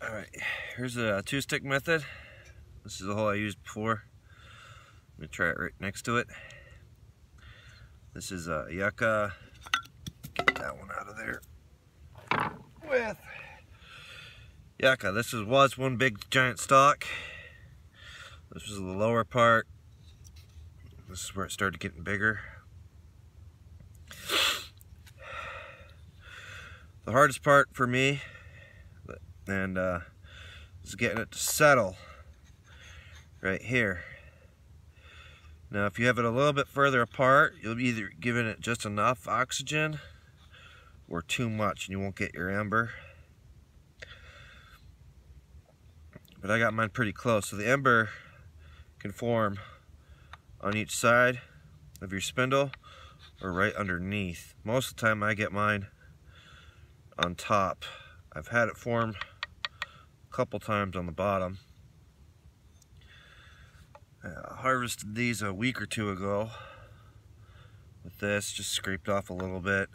Alright, here's a two stick method. This is the hole I used before. I'm going to try it right next to it. This is a yucca. Get that one out of there. With yucca. This is, was one big giant stalk. This was the lower part. This is where it started getting bigger. The hardest part for me and uh, is getting it to settle right here. Now if you have it a little bit further apart, you'll be either giving it just enough oxygen or too much and you won't get your ember. But I got mine pretty close. So the ember can form on each side of your spindle or right underneath. Most of the time I get mine on top. I've had it form couple times on the bottom. I harvested these a week or two ago with this, just scraped off a little bit.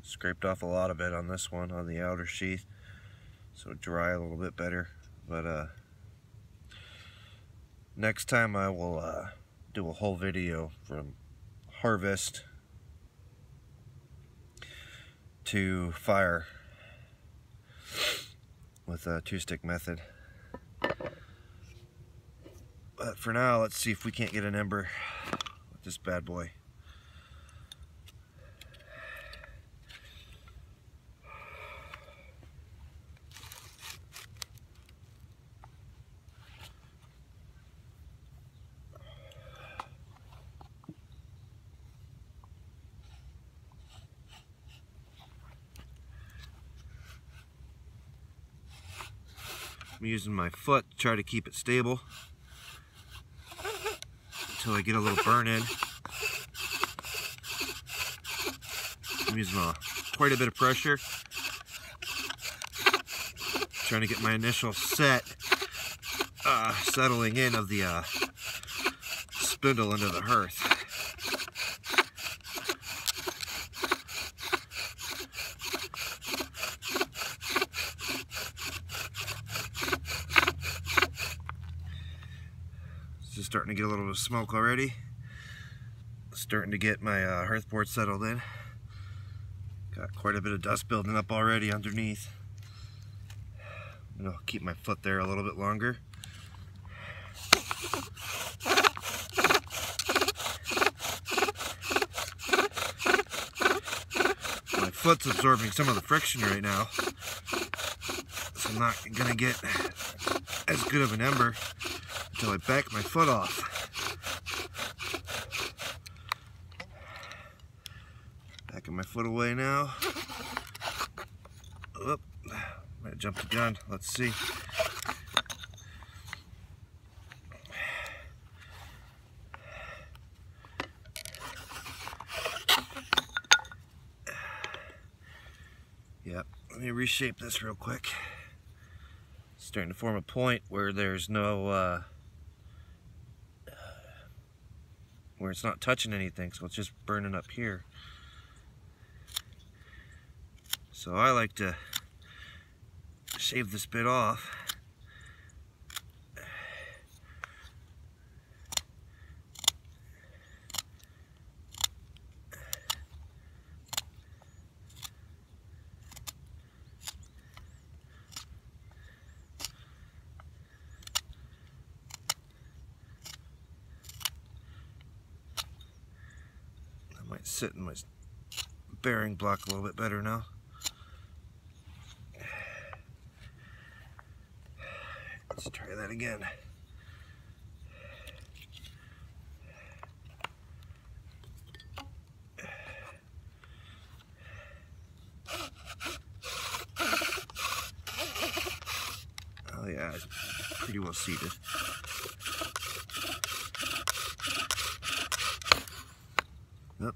Scraped off a lot of it on this one, on the outer sheath, so dry a little bit better. But uh, next time I will uh, do a whole video from harvest to fire with a two-stick method. But for now, let's see if we can't get an ember with this bad boy. I'm using my foot to try to keep it stable until I get a little burn in. I'm using a, quite a bit of pressure trying to get my initial set uh, settling in of the uh, spindle into the hearth. Starting to get a little bit of smoke already. Starting to get my uh, hearth board settled in. Got quite a bit of dust building up already underneath. I'm gonna keep my foot there a little bit longer. My foot's absorbing some of the friction right now. So I'm not gonna get as good of an ember until I back my foot off. Backing my foot away now. Oop, might jump the gun. Let's see. Yep, let me reshape this real quick. Starting to form a point where there's no uh, where it's not touching anything, so it's just burning up here. So I like to shave this bit off. I might sit in my bearing block a little bit better now. Let's try that again. Oh yeah, it's pretty well seated. Yep.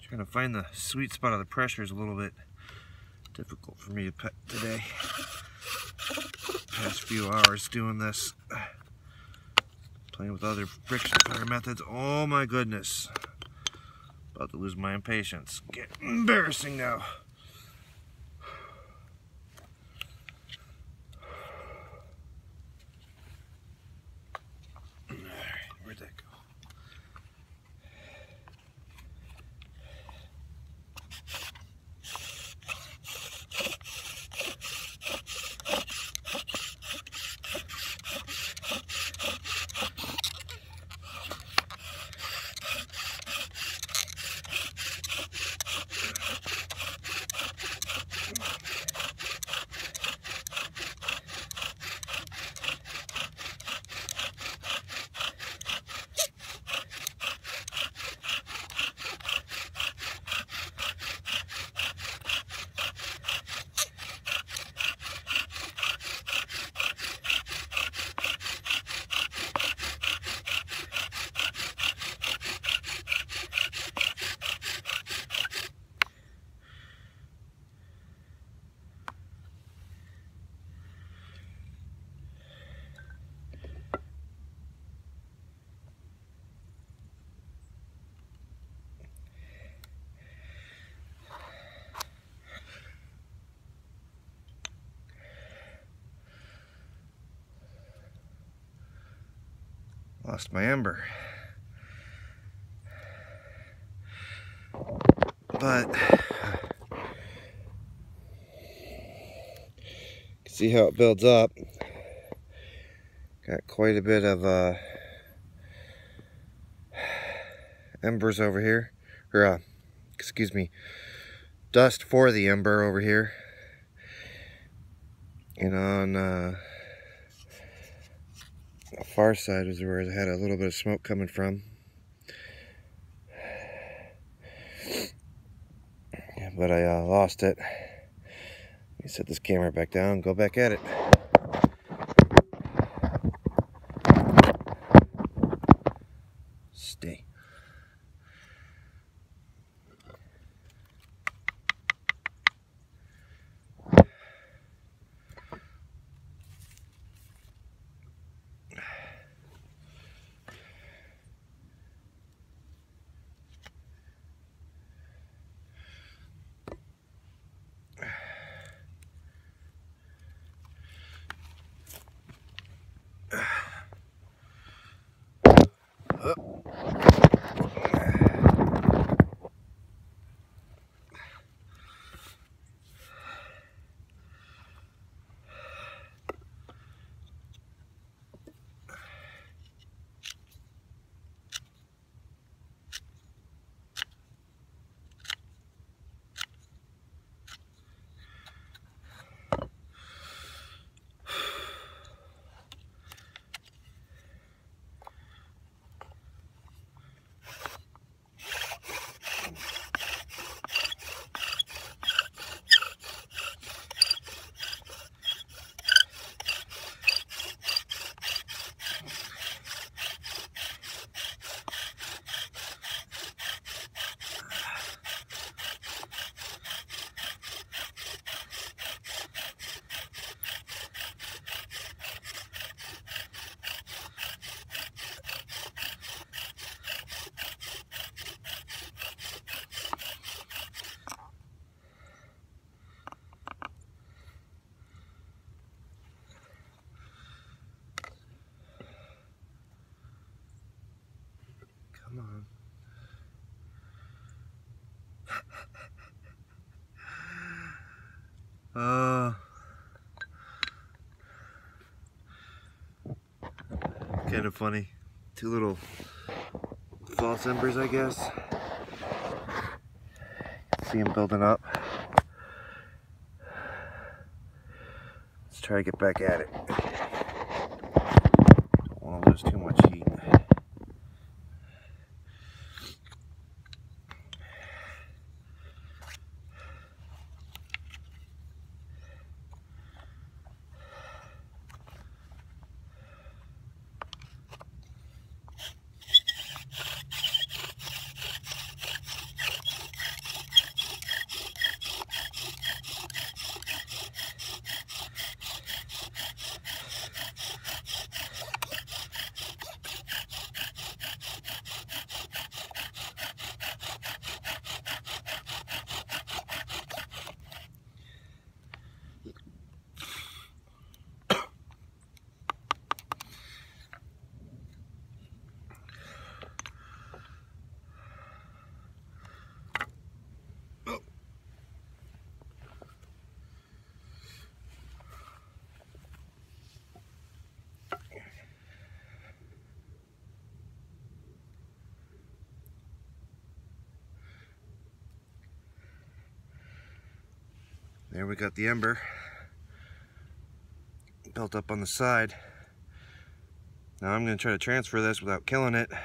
Trying to find the sweet spot of the pressure is a little bit difficult for me to put today. Past few hours doing this, playing with other friction fire methods. Oh my goodness. About to lose my impatience. Get embarrassing now. Lost my ember. But see how it builds up. Got quite a bit of uh, embers over here, or uh, excuse me, dust for the ember over here. And on uh, far side is where I had a little bit of smoke coming from. But I uh, lost it. Let me set this camera back down go back at it. Stay. Uh, kind of funny. Two little false embers, I guess. See them building up. Let's try to get back at it. Don't want to lose too much heat. There we got the ember built up on the side. Now I'm going to try to transfer this without killing it to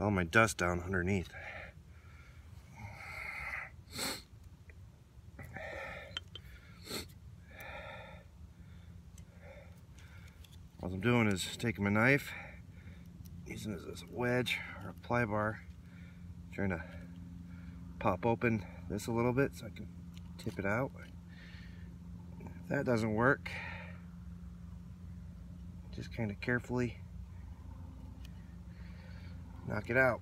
all my dust down underneath. What I'm doing is taking my knife, using it as a wedge or a pry bar, trying to pop open this a little bit so I can tip it out. If that doesn't work, just kind of carefully knock it out.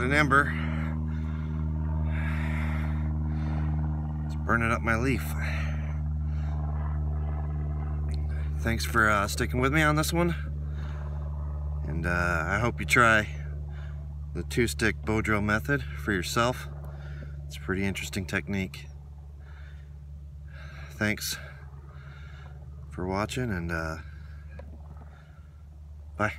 Got an ember. It's burning up my leaf. Thanks for uh, sticking with me on this one. And uh, I hope you try the two-stick bow drill method for yourself. It's a pretty interesting technique. Thanks for watching and uh, bye.